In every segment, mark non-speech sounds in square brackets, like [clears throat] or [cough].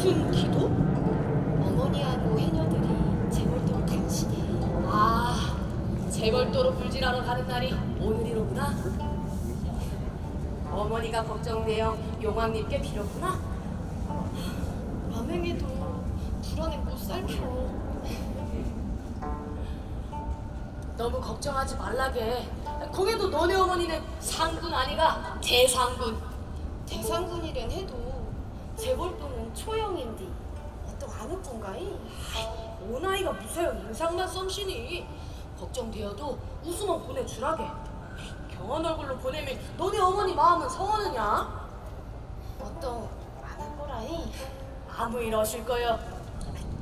무슨 기도? 어머니하고 해녀들이 재벌도로 간신히. 아 재벌도로 불질하러 가는 날이 오늘이로구나. 어머니가 걱정되어 용왕님께 빌었구나. 남행에도 불안해 못 살펴 너무 걱정하지 말라게. 거기도 너네 어머니는 상군 아니가 대상군. 대상군이란 해도 재벌도 초영인데 어떤 아는 건가이? 오나이가 무사형 인상만 썸시니 걱정되어도 웃으면 보내주라게. 경한 얼굴로 보내면 너네 어머니 마음은 성하느냐? 어떤 아는 거라이? 아무 일 없을 거요.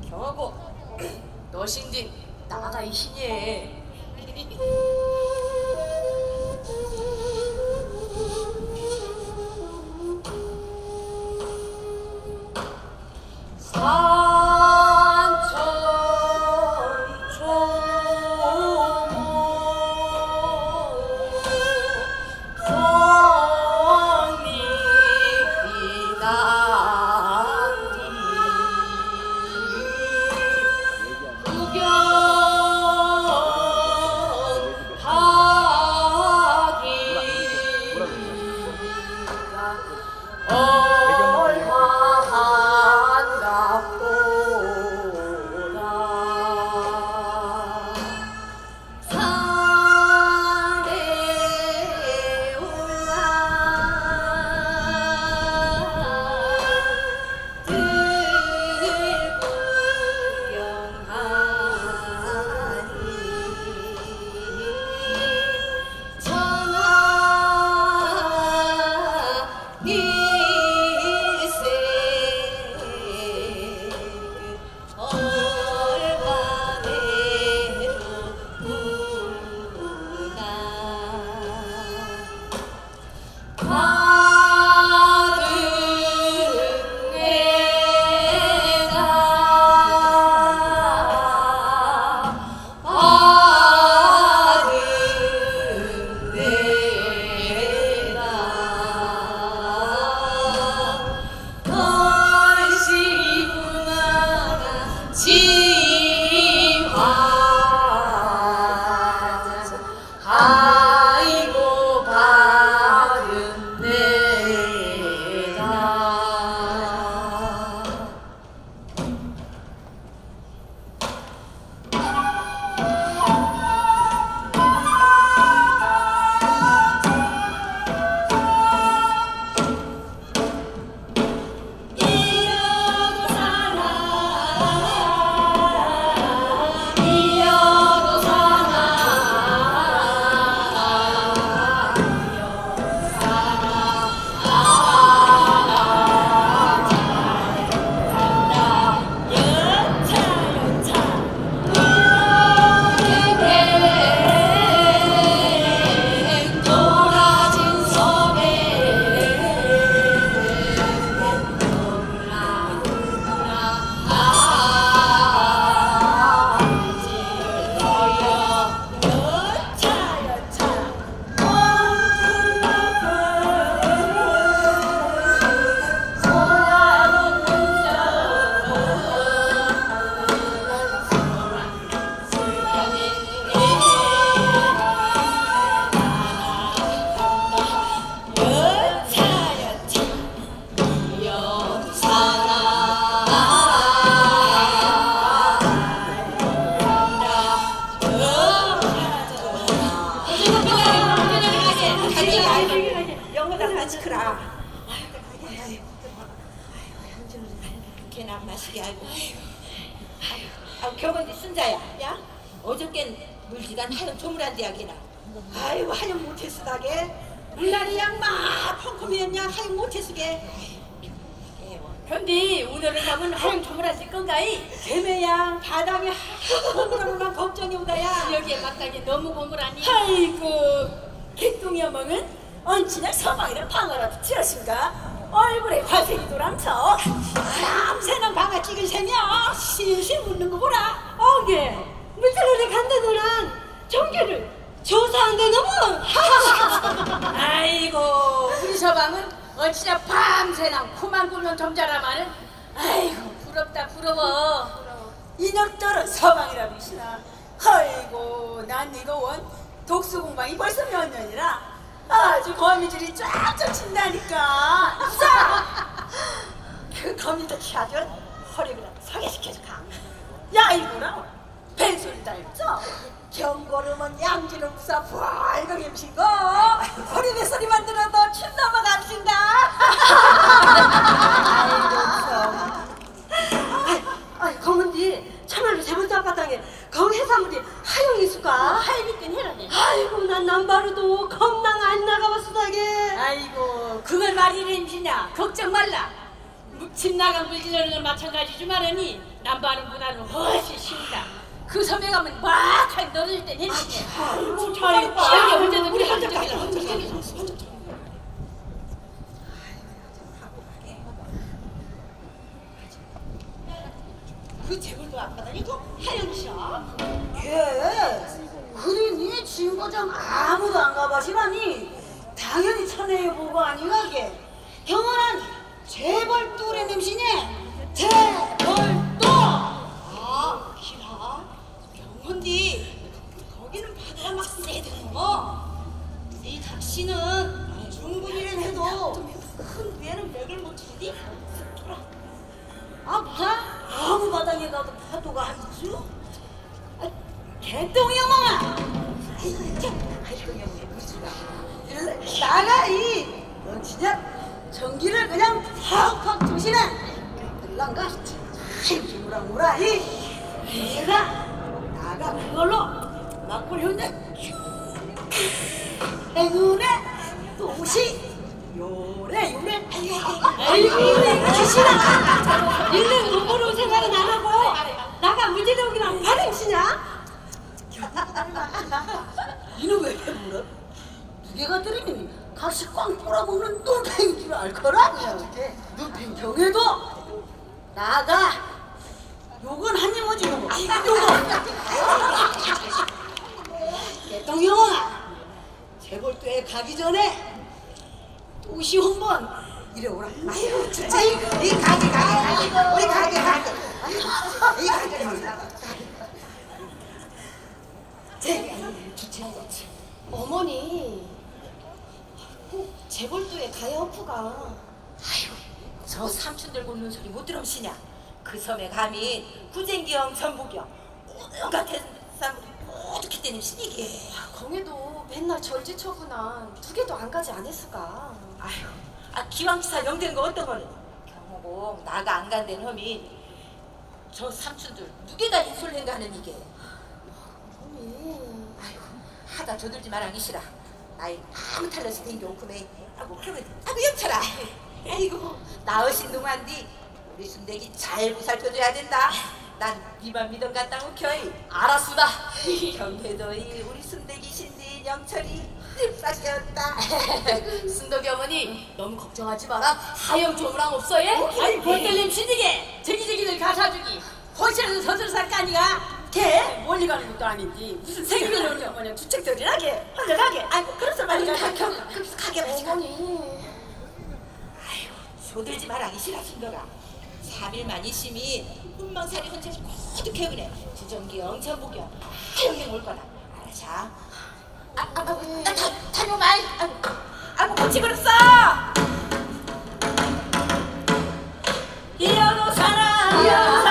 경하고 [clears throat] 너신진 나가 이 신예. [laughs] 산 참말로 세 번째 앞바탕에 검 해산물이 하용이 있을까? 하이비끈 해라네. 아이고 난 남바르도 겁낭 안 나가봤어 다게 아이고 그걸 임신이야. 걱정 말라. 묵침 나간 물질러는 건 마찬가지지만은 남바는보다는 훨씬 쉽다. 그 섬에 가면 막하게 떨어질 땐 힘이네. 아이고 지역에 혼자도 우리 한쪽이라 하영이셔 예 그러니 진거장 아무도 안 가봐시라니 당연히 천혜의 보고 아니가게 경원한 재벌도의 냄새네 재벌도 아, 기라. 병원디, 거기는 바다가 막 세더라. 이 당신은 중국이란 해도 큰 위에는 맥을 못 주디? 아 무사 아무 바닥에 가도 파도가 한수 아, 개똥영아 아이고 참 아이고 영애 무지가 일래 나가 이넌 진짜 전기를 그냥 팍팍 두시네 일랑가. 아이고 뭐라 이. 내가 나가 그걸로 막골 현대 행운의 도시 요래 요래. 아이고 귀신아. 일년 눈물로 생각은 안 하고 나가 무지동이랑 발행시냐? 이놈 왜 물어? 무게가 들으니 각시 꽝 꼬라먹는 눈팽인 줄 알거라 이렇게 눈팽 경에도. 나가. 요건 한입 오지 뭐. 요거 대통령아 재벌도에 가기 전에 홍번 이래 오라. 아이고 진짜. 이, 이 가게 가게 우리 가게 가게. 이 가게 가게. 제가 주체하겠지. 어머니, 꼭 재벌도에 가야 허프가. 아유, 저 삼촌들 굽는 소리 못 들으시냐? 그 섬에 가면 구쟁기형, 전부경, 온갖 해산물이 어떻게 되는 신이게? 공에도 맨날 절지처구나. 두 개도 안 가지 않았을까? 아유, 아 기왕치사 영된 거 어떤 거는? 경호공 나가 안 간다는 험이 저 삼촌들 누게다 인솔랭가 하는 이게? 어머니, 아유, 하다 저들지 싫어. 나이 아무 탈러시 된게 없구매. 아고 그러면 아고 영철아. 아이고 나으신 동안디 우리 순대기 잘 보살펴줘야 된다. 난 니만 믿음 갖다 웃겨이. 알았수다. [laughs] 경태도이 우리 순대기 신디 영철이 립삭겼다. [laughs] 순덕이 어머니 너무 걱정하지 마라. 하영 조무랑 없어 예? 아니 볼때님 신디게 저기저기들 가사주기. 호시에서 서슬살 까니가 걔 멀리 가는 것도 아닌지 무슨 생일을 올려 뭐냐 주책들이라게 혼자 가게. 아이고 그래서 말이 가게. 가게 마시 가. 어머니. 소들지 말하기 싫어 순덕아. 3일만 있으면 훈망살이 혼자 고독해 그네. 주정기영 전부경 하영이 올 거다. 알아자. 아, 아, 아, 나 다, 다녀 말. 아이고, 아이고, 같이 그랬어. 이어도 살아 이어도 살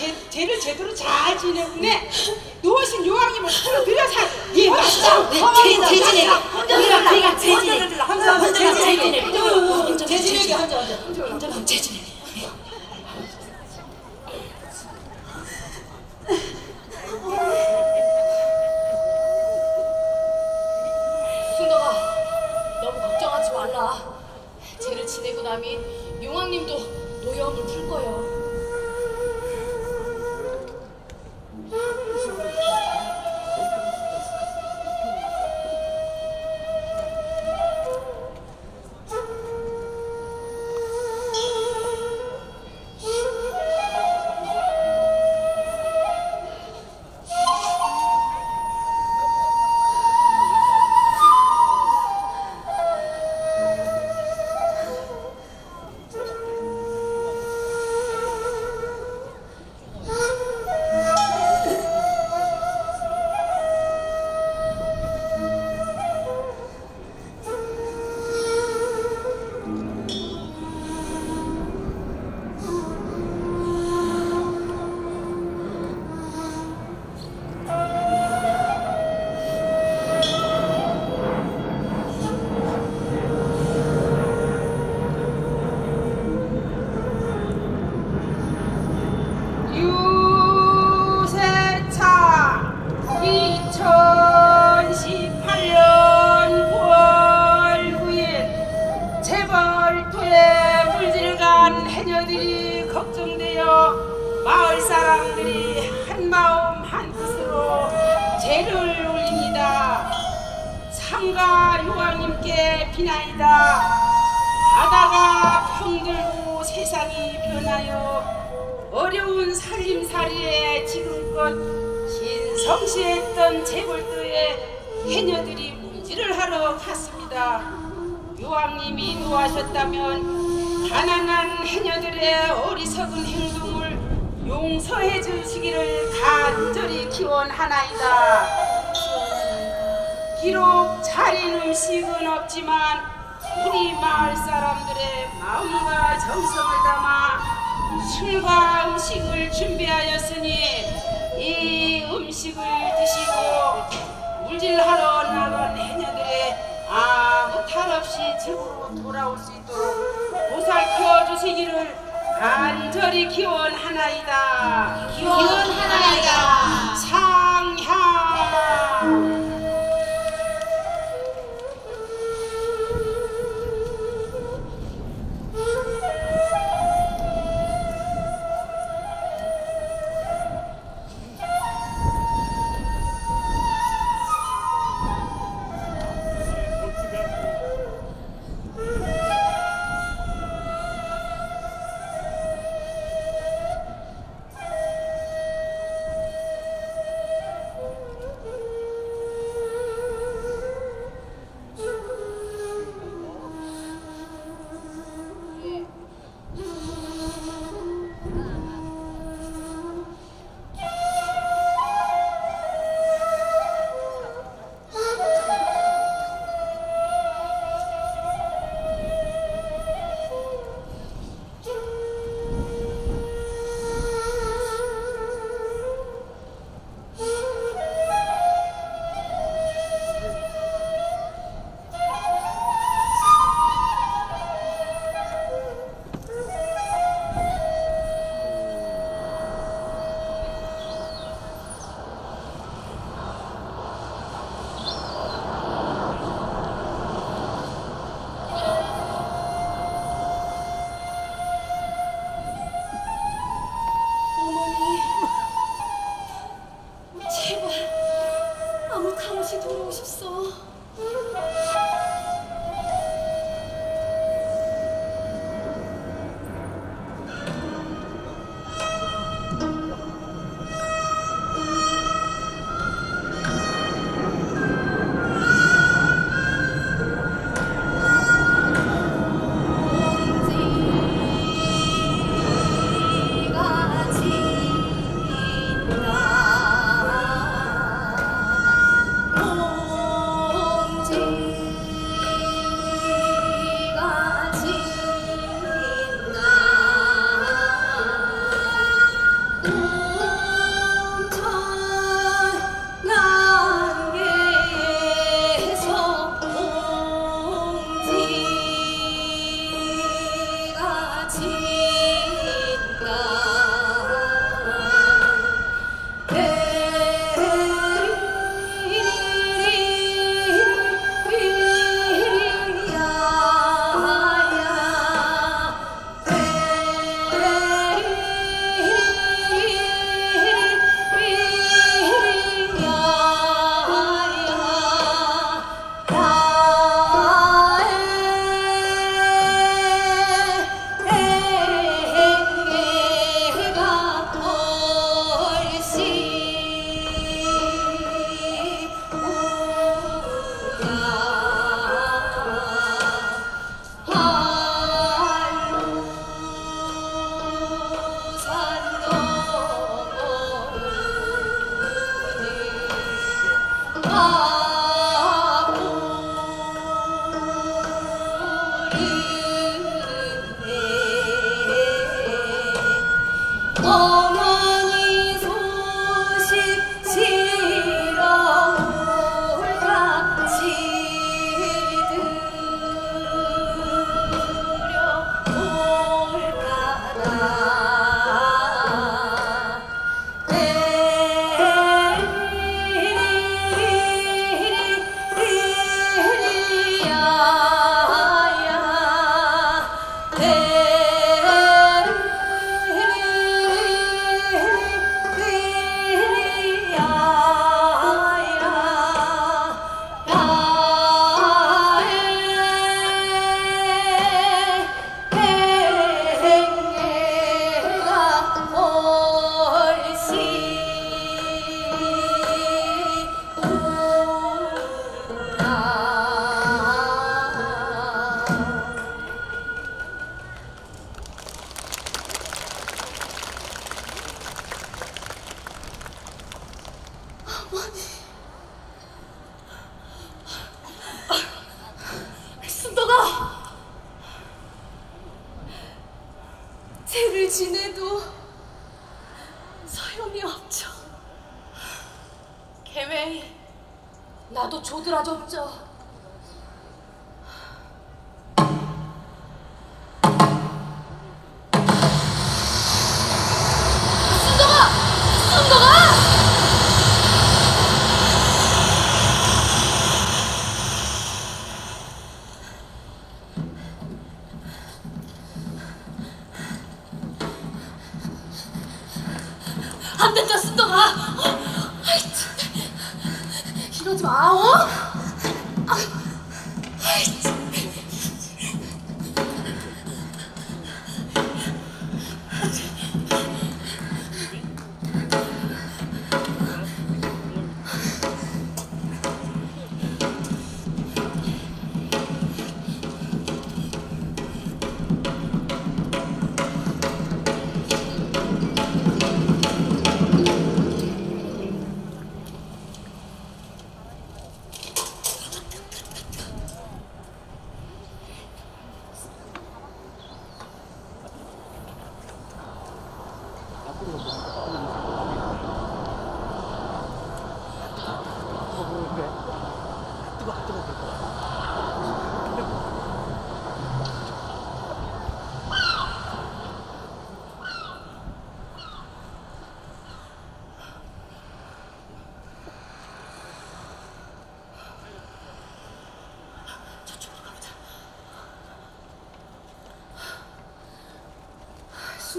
제, 쟤를 제대로 잘 지내보네 노신 요왕님을 끌어들여서 예 맞다 재진에게 우리가 우리가 재진에게 혼자 혼자 재진에게 재진에게 혼자 혼자 혼자 재진에게 순덕아 너무 걱정하지 말라 쟤를 지내고 나면 용왕님도 노여움을 풀 거요 상가 요왕님께 비나이다. 바다가 병들고 세상이 변하여 어려운 살림살이에 지금껏 신성시했던 재벌도에 해녀들이 물질을 하러 갔습니다. 요왕님이 노하셨다면 가난한 해녀들의 어리석은 행동을 용서해 주시기를 간절히 기원하나이다. 비록 차린 음식은 없지만 우리 마을 사람들의 마음과 정성을 담아 술과 음식을 준비하였으니 이 음식을 드시고 물질하러 나간 해녀들의 아무 탈 없이 집으로 돌아올 수 있도록 보살펴 주시기를 간절히 기원하나이다. 기원하나이다. 상향. 나도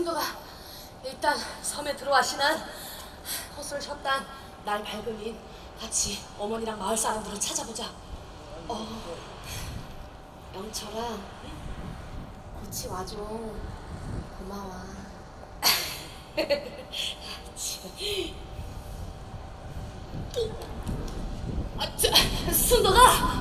순덕아 일단 섬에 들어와시는 호수를 쉬었단 날 밝으면 같이 어머니랑 마을 사람들을 찾아보자. 어 영철아 고치 와줘. 고마워. [laughs] 아, 저, 순덕아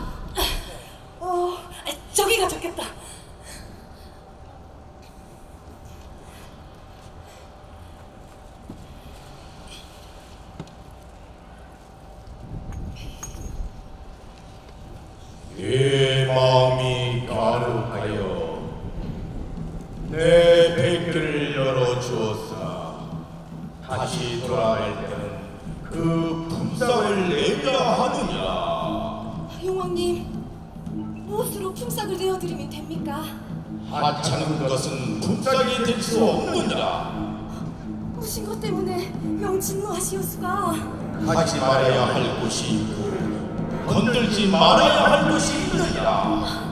말아야 할 것이 있고 건들지 말아야 할 것이 있느니라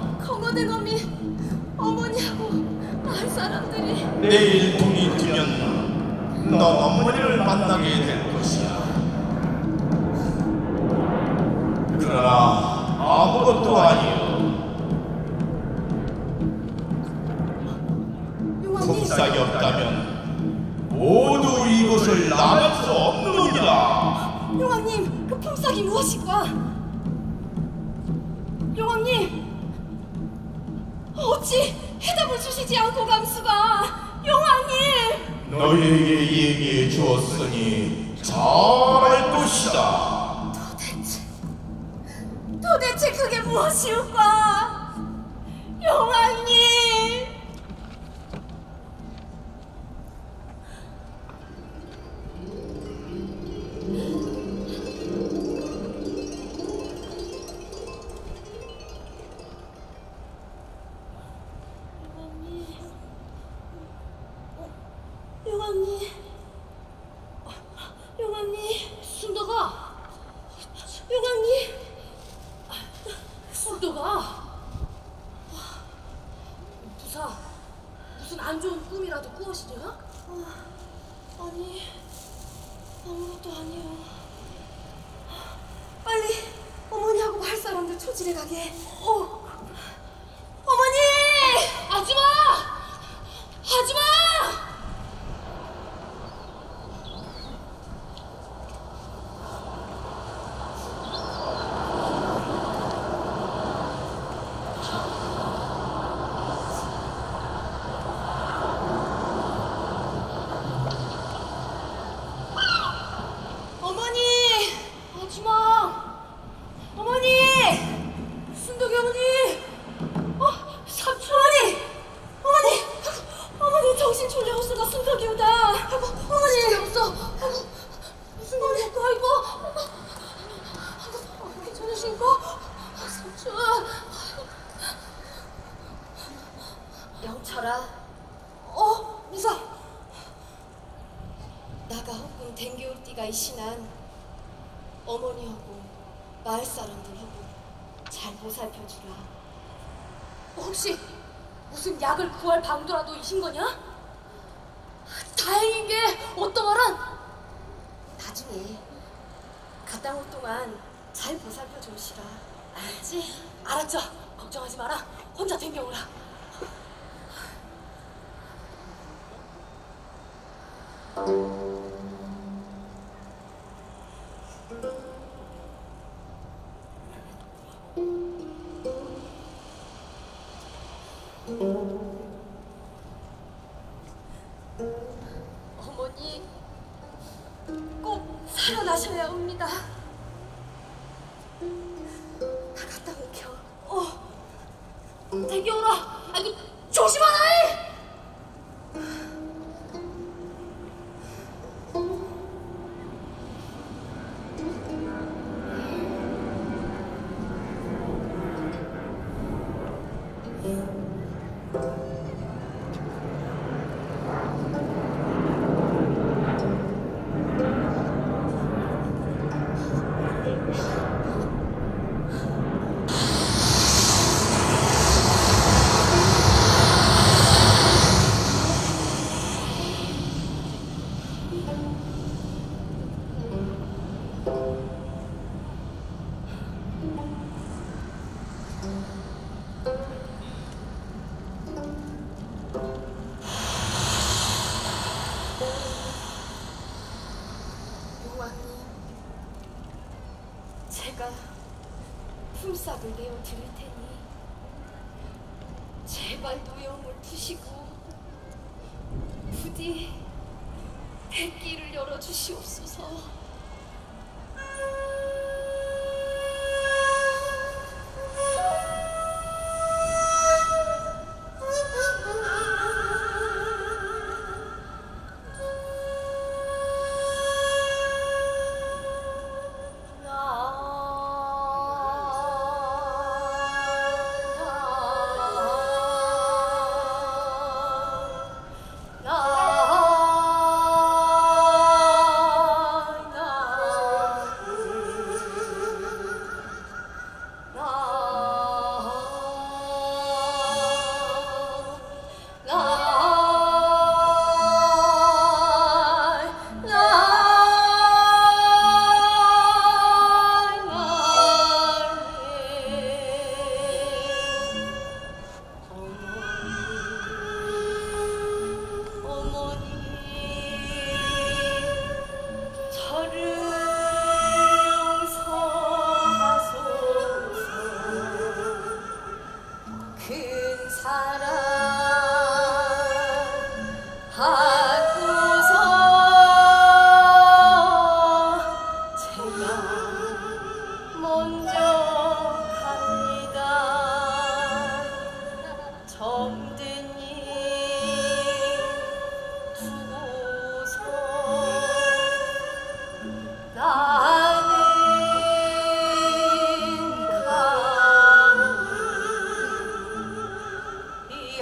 어미 어머니하고 마을 사람들이 내일 돈이 뜨면 넌 어머니를 만나게 어찌 해답을 주시지 않고 감수가 용왕님 너희에게 얘기해 주었으니 잘알 것이다. 도대체 도대체 그게 무엇이올까? 용왕님! 댕겨올 띠가 이신한 어머니하고 마을 사람들하고 잘 보살펴주라. 혹시 무슨 약을 구할 방도라도 이신 거냐? 다행인 게 어떠하란? 나중에 갔다 올 동안 잘 보살펴 주시라. 알지? 알았죠? 걱정하지 마라. 혼자 댕겨오라. [laughs] 제가 품삯을 내어 드릴 테니 제발 노여움을 푸시고 부디 백기를 열어 주시옵소서.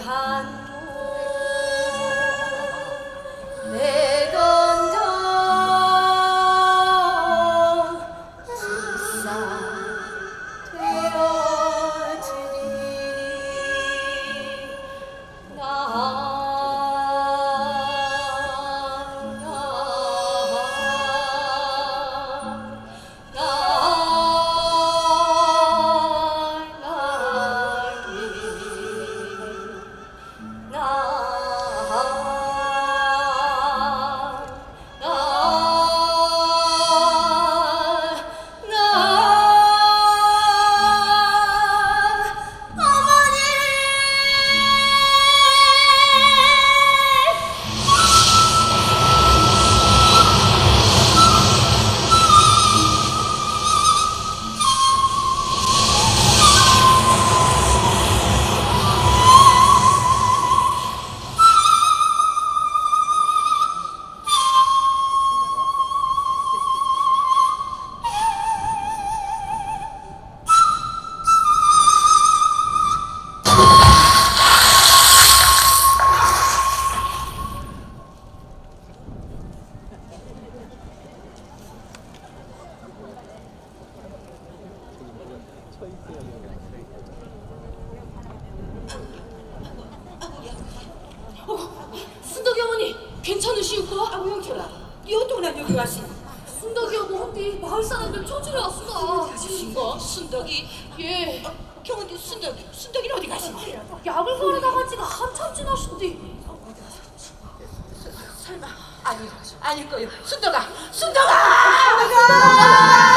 hand 거요 순덕아 순덕아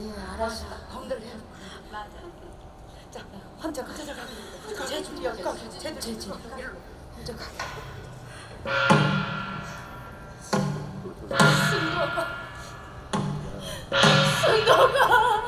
예, 알았어. 건들 해. 맞아. 자, 혼자 가. 제주 여기 가. 제주 제주. 혼자 가. 순도가. 순도가.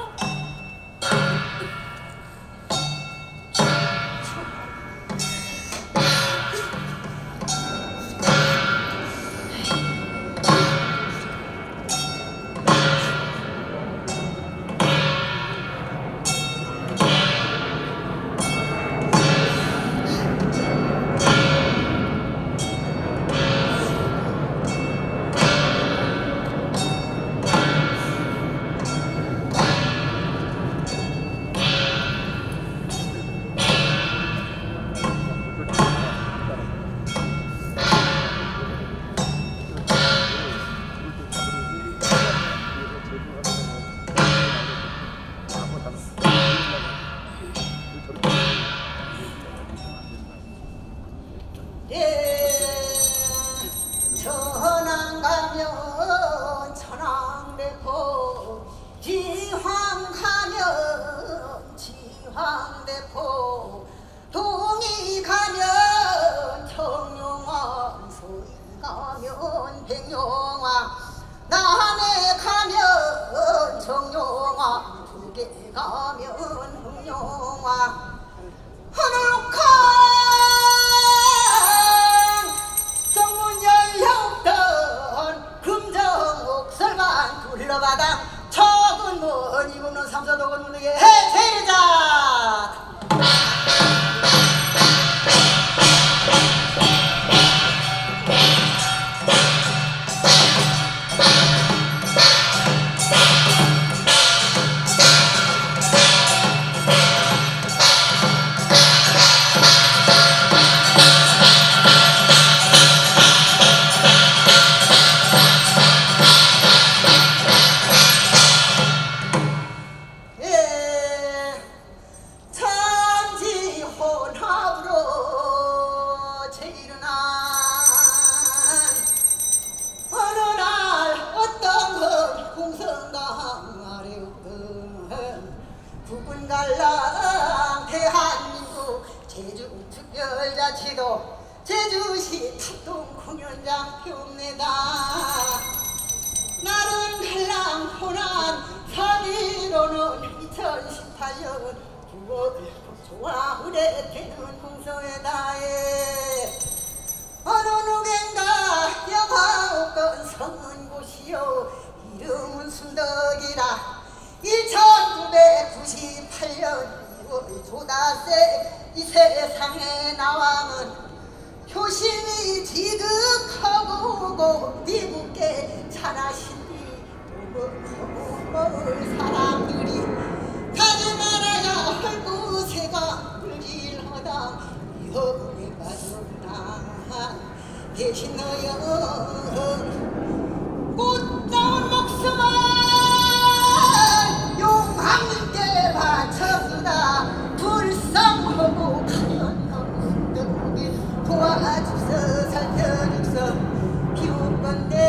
안돼